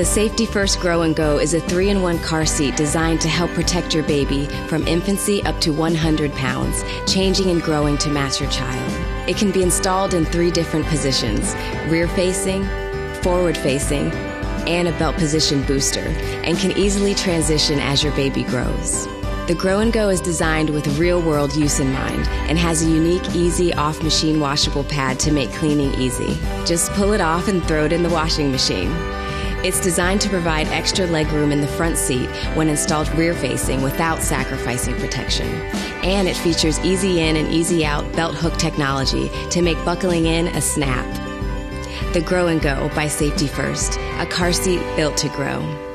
The Safety First Grow and Go is a three in one car seat designed to help protect your baby from infancy up to 100 pounds, changing and growing to match your child. It can be installed in three different positions rear facing, forward facing, and a belt position booster, and can easily transition as your baby grows. The Grow and Go is designed with real world use in mind and has a unique, easy off machine washable pad to make cleaning easy. Just pull it off and throw it in the washing machine. It's designed to provide extra legroom in the front seat when installed rear facing without sacrificing protection. And it features easy in and easy out belt hook technology to make buckling in a snap. The Grow and Go by Safety First, a car seat built to grow.